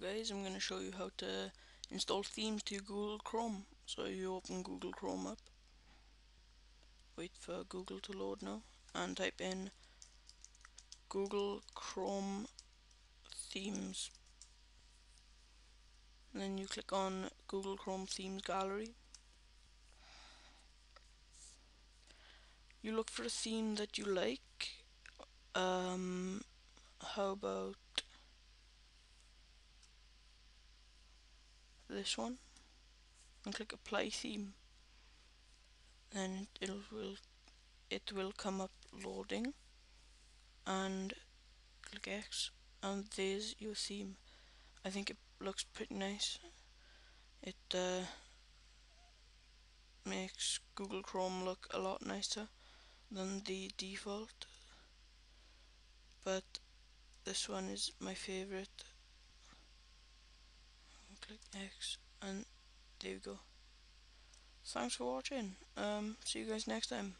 Guys, I'm going to show you how to install themes to Google Chrome. So you open Google Chrome up, wait for Google to load now, and type in Google Chrome Themes. And then you click on Google Chrome Themes Gallery. You look for a theme that you like. Um, how about this one. And click apply theme. And it will it will come up loading. And click X. And there's your theme. I think it looks pretty nice. It uh, makes Google Chrome look a lot nicer than the default. But this one is my favorite X and there we go. Thanks for watching. Um see you guys next time